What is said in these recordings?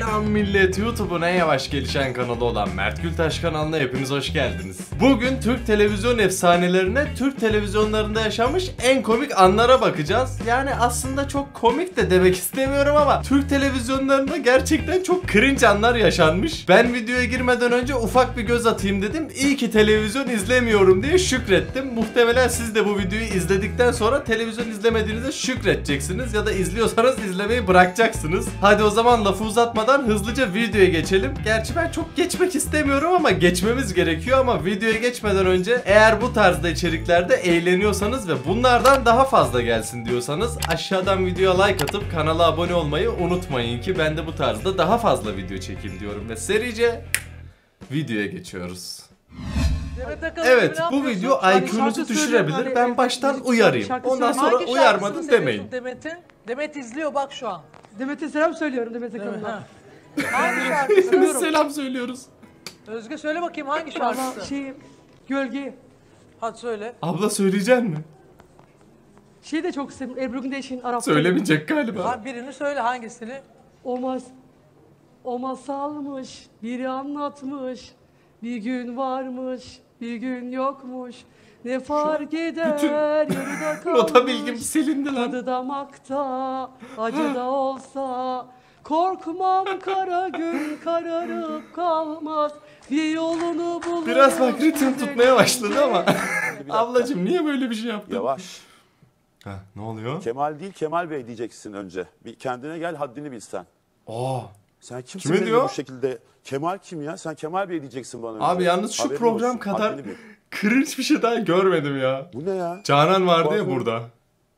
Selam millet YouTube'un en yavaş gelişen kanalı olan Mert Gültaş kanalına hepiniz hoş geldiniz. Bugün Türk televizyon efsanelerine Türk televizyonlarında yaşamış en komik anlara bakacağız. Yani aslında çok komik de demek istemiyorum ama Türk televizyonlarında gerçekten çok cringe anlar yaşanmış. Ben videoya girmeden önce ufak bir göz atayım dedim. İyi ki televizyon izlemiyorum diye şükrettim. Muhtemelen siz de bu videoyu izledikten sonra televizyon izlemediğinize şükredeceksiniz ya da izliyorsanız izlemeyi bırakacaksınız. Hadi o zaman lafı uzatmadan hızlıca videoya geçelim. Gerçi ben çok geçmek istemiyorum ama geçmemiz gerekiyor ama videoya geçmeden önce eğer bu tarzda içeriklerde eğleniyorsanız ve bunlardan daha fazla gelsin diyorsanız aşağıdan videoya like atıp kanala abone olmayı unutmayın ki ben de bu tarzda daha fazla video çekeyim diyorum ve serice videoya geçiyoruz. Evet bu video IQ'nuzu düşürebilir. Ben baştan uyarayım. Ondan sonra uyarmadım demeyin. Demet'in? Demet izliyor bak şu an. Demet'e selam söylüyorum Demet? Akalın'a. Ha. Hangi şarkısı? Biz selam söylüyoruz. Özge söyle bakayım hangi Valla şarkısı? şey gölge. Hadi söyle. Abla söyleyecek mi? Şey de çok seviyorum. Ebru Gündeş'in Arap. Söylemeyecek galiba. Ha, birini söyle hangisini? O, mas o masalmış, biri anlatmış. Bir gün varmış, bir gün yokmuş. Ne fark eder yarıda kalmış. Nota bilgim silindi lan. Tadı damakta, acı da olsa. Korkmam kara gün kararıp kalmaz. Bir yolunu bulur. Biraz bak ritim tutmaya başladı ama. Ablacım niye böyle bir şey yaptın? Yavaş. Heh, ne oluyor? Kemal değil Kemal Bey diyeceksin önce. Bir kendine gel haddini bilsen. Aa. Sen kimsin Kime diyor? bu şekilde? Kemal kim ya? Sen Kemal Bey diyeceksin bana önce. Abi yalnız şu Haberin program olsun, kadar cringe bir şey daha görmedim ya. Bu ne ya? Canan vardı ya burada.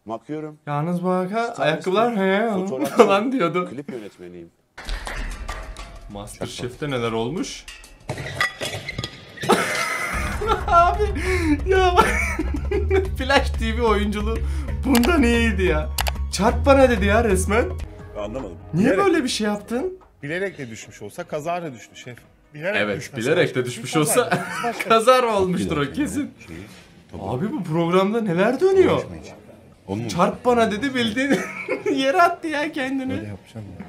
Bakıyorum. Yalnız bu arka ayakkabılar he fotoğrafçı, falan diyordu. Klip yönetmeniyim. Masterchef'te neler olmuş? Abi ya bak Flash TV oyunculuğu bundan iyiydi ya. Çarp bana dedi ya resmen. Anlamadım. Niye bilerek, böyle bir şey yaptın? Bilerek de düşmüş olsa kazara düştü şef. Bilerek Evet düşmesi bilerek de düşmüş Kazara olsa kazar olmuştur o kesin. Abi bu programda neler dönüyor? Onun Çarp bana dedi bildiğin yere attı ya kendini. yapacağım ya.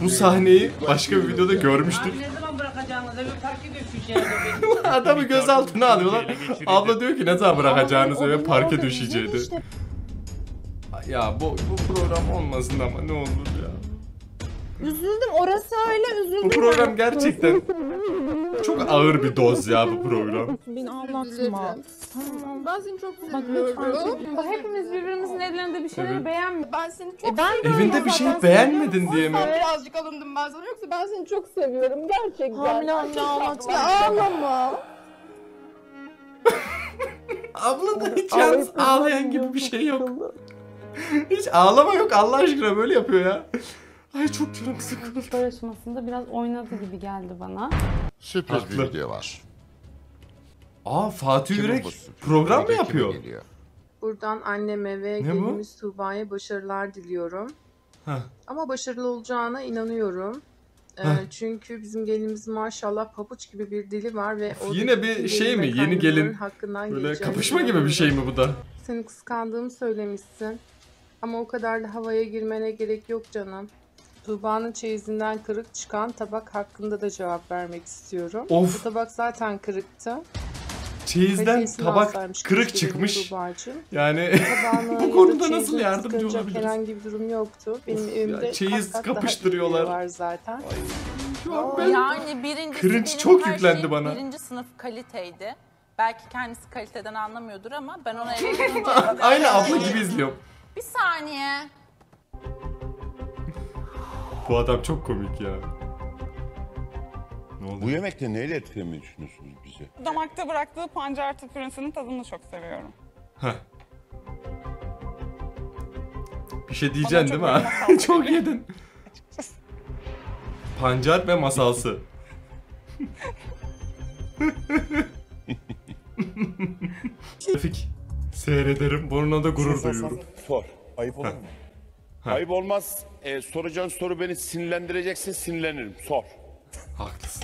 Bu sahneyi başka bir videoda görmüştük. Ne zaman bırakacağınızı bir ediyor Türkiye'de. Adamı gözaltına alıyorlar. Abla diyor ki ne zaman bırakacağınız eve parke düşeceğiydi. Ya bu, bu program olmasın ama ne olur ya. Üzüldüm orası öyle üzüldüm. Bu program gerçekten çok ağır bir doz ya bu program. Beni ağlatma. Tamam ben seni çok seviyorum. Bak hepimiz birbirimizin ellerinde bir şeyleri Evet. beğenmiyoruz. Ben seni çok ben Evinde bir şey beğenmedin diye mi? Birazcık alındım ben sana yoksa ben seni çok seviyorum gerçekten. Hamile hamile ağlatma. Ya ağlama. Abla da hiç yalnız ağlayan gibi bir şey yok. Hiç ağlama yok Allah aşkına böyle yapıyor ya. Ay çok canım sıkıldı. yarışmasında biraz oynadı gibi geldi bana. Sürpriz Haklı. bir video var. Aa Fatih Kimin Yürek program mı yapıyor? Buradan anneme ve Ne gelimiz Tuğba'ya başarılar diliyorum. Heh. Ama başarılı olacağına inanıyorum. Ee, çünkü bizim gelinimizin maşallah papuç gibi bir dili var ve o Yine bir şey mi? Yeni gelin hakkından Böyle kapışma gibi bir şey mi bu da? Seni kıskandığımı söylemişsin. Ama o kadar da havaya girmene gerek yok canım. Tuğba'nın çeyizinden kırık çıkan tabak hakkında da cevap vermek istiyorum. Of. Bu tabak zaten kırıktı. Çeyizden Kalitesini tabak alsaymış kırık keşke çıkmış. Tuğba'cığım. Yani Tabağına Bu ya da konuda nasıl çeyizine yardımcı olabiliriz? Herhangi bir durum yoktu. Benim Of evimde ya, çeyiz kat kat daha kapıştırıyorlar. var zaten. şu an ben Yani birincisi Cringe benim çok her yüklendi şeyim bana. Birinci sınıf kaliteydi. Belki kendisi kaliteden anlamıyordur ama ben ona eve gidince... aynı abla gibi izliyorum. Bir saniye. Bu adam çok komik ya. Ne oldu? Bu yemekte neyle etkilemeyi düşünüyorsunuz bizi? Damakta bıraktığı pancar pürünsünün tadını çok seviyorum. Heh. Bir şey diyeceksin değil mi? çok ha? yedin. Pancar ve masalsı. Trafik. Seyrederim. Bununla da gurur duyuyorum. Sor. Ayıp olur mu? Ayıp olmaz. Ee, soracağın soru beni sinirlendireceksin sinirlenirim. Sor. Haklısın.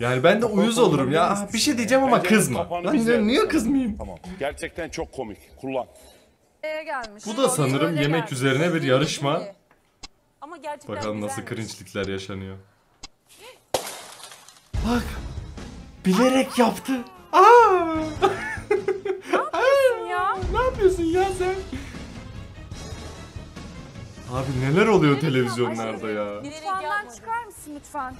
Yani ben de uyuz olurum ya. Ah, Bir şey diyeceğim ama Bence kızma. kafanı Lan bize- niye- kızmayayım? Tamam. Gerçekten çok komik. Kullan. gelmiş. Bu da sanırım yemek üzerine bir yarışma. Ama gerçekten Bakalım nasıl güzelmiş. cringe'likler yaşanıyor. Bak. Bilerek yaptı. Aa! Aa! ya? Ne yapıyorsun ya sen? Abi neler oluyor televizyonlarda ya? Mutfağından çıkar mısın lütfen?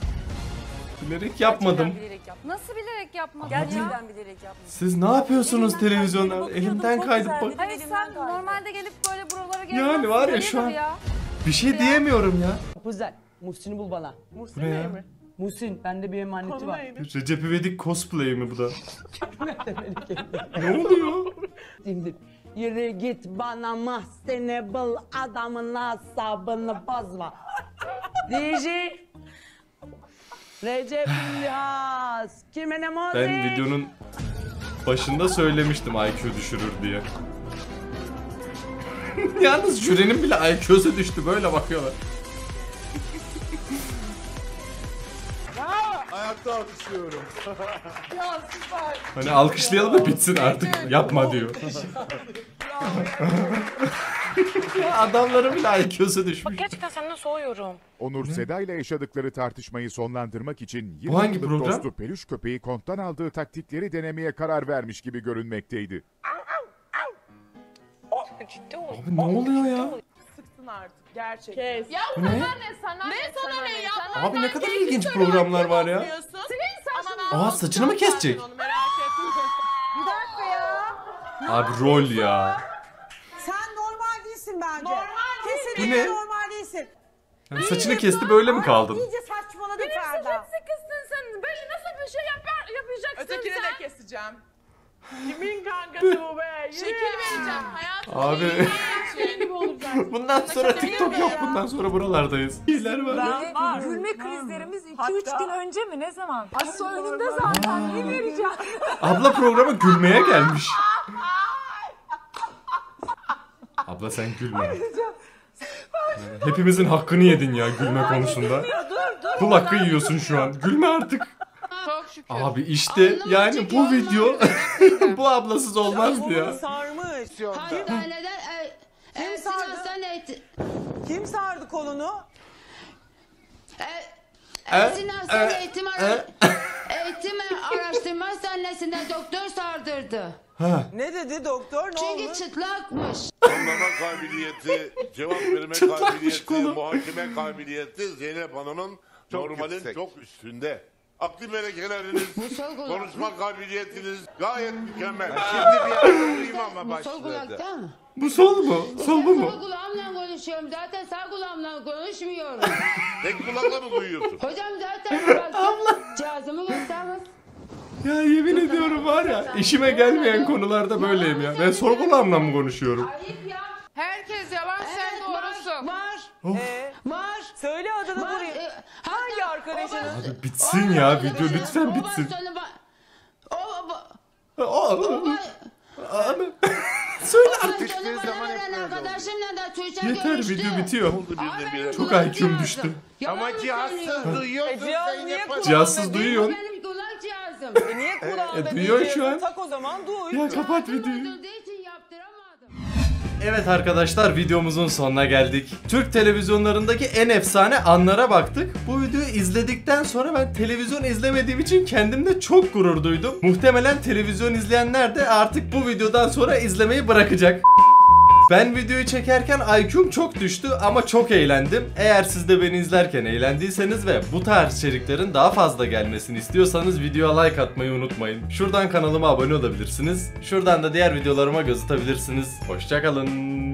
Bilerek yapmadım. Bilerek yap. Nasıl bilerek yapmadın Gerçekten bilerek yapma. Siz ne yapıyorsunuz Elimden televizyonda? kaydı, bakıyordum, Elimden çok kaydı. güzeldi. Bak. Hayır Elimden sen kaydı. normalde gelip böyle buralara Yani gelmezsin. var ya şu an- ya? Bir şey diyemiyorum ya. Güzel. Muhsin'i bul bana. Bu ne ya? Muhsin bende bir emaneti var. Recep İvedik cosplay mi bu da? ne oluyor? Şimdi yürü git bana mahzene bul adamın asabını bozma. DJ Recep İlyas kimine mozik? Ben videonun başında söylemiştim IQ düşürür diye. Yalnız jürinin bile IQ'su düştü böyle bakıyorlar. Alkışlıyorum. Hani alkışlayalım da bitsin artık yapma diyor. ya adamların bile IQ'su düşmüş. Gerçekten senden soğuyorum. Onur Seda ile yaşadıkları tartışmayı sonlandırmak için 20 Bu hangi yıllık program? dostu peluş köpeği konttan aldığı taktikleri denemeye karar vermiş gibi görünmekteydi. Ciddi ol. Abi ne oluyor ya? Kes. Ya Bu ne? ne sana ne? sana ne ya? Abi ne kadar ilginç programlar var ya. Aa saçını mı kesecek? Abi rol ya. Sen normal değilsin bence. Normal Bu ne? normal değilsin. Yani saçını kesti böyle mi kaldın? İyice saçmaladın Ferda. Sıkısın sen. Böyle nasıl bir şey yapar, yapacaksın Ötekini sen? de keseceğim. Kimin kankası bu be? Şekil vereceğim hayatım. Abi bundan sonra TikTok yok bundan sonra buralardayız. İyiler var. Gülme krizlerimiz 2-3 gün önce mi ne zaman? Asıl önünde zaten. Ne vereceğim? Abla programa gülmeye gelmiş. Abla sen gülme. Hepimizin hakkını yedin ya gülme konusunda. Kul hakkı yiyorsun şu an. Gülme artık. Şükür. Abi işte yani bu video bu ablasız olmazdı ya. Sarmış. Hastaneden Kim sardı? Kim sardı kolunu? Ersin Hastane e, Eğitim, e. Eğitim Araştırma Hastanesi'nde doktor sardırdı. Ha. Ne dedi doktor? Ne Çünkü olmuş? çıtlakmış. Anlama kabiliyeti, cevap verme Çıplakmış kabiliyeti, konu. muhakeme kabiliyeti Zeynep Hanım'ın normalin çok üstünde. Akli melekeleriniz, konuşma kabiliyetiniz gayet mükemmel. Şimdi bir anlatayım ama Bu sol başladı. değil mi? Bu sol mu? Sol bu mu? Sol kulağımla konuşuyorum. Zaten sağ kulağımla konuşmuyorum. Tek kulakla mı duyuyorsun? Hocam zaten bak cihazımı göstermez. Ya yemin ediyorum var ya işime gelmeyen konularda böyleyim ya. Ben sol kulağımla mı konuşuyorum? Ayıp ya. Herkes yalan sen doğrusun. Var. Ee, Var. söyle adını Var. buraya. E, Hangi hatta arkadaşınız? Abi bitsin ya video lütfen bitsin. O, o, O- o, Abi. Söyle artık. Zaman arkadaşımla da Tuğçe Yeter görüştü. video bitiyor. Birdenbire. Çok IQ'm düştü. Yalan Ama mı cihazsız söylüyorsun? duyuyorsun E, Zeynep Hanım. kulağında Cihazsız değil? duyuyorsun. Benim kulak cihazım. E, niye kulağında E, duyuyor değil şu an. Tak o zaman duy. Ya kapat videoyu. Evet arkadaşlar videomuzun sonuna geldik. Türk televizyonlarındaki en efsane anlara baktık. Bu videoyu izledikten sonra ben televizyon izlemediğim için kendimde çok gurur duydum. Muhtemelen televizyon izleyenler de artık bu videodan sonra izlemeyi bırakacak. Ben videoyu çekerken IQ'm çok düştü ama çok eğlendim. Eğer siz de beni izlerken eğlendiyseniz ve bu tarz içeriklerin daha fazla gelmesini istiyorsanız videoya like atmayı unutmayın. Şuradan kanalıma abone olabilirsiniz. Şuradan da diğer videolarıma göz atabilirsiniz. Hoşçakalın.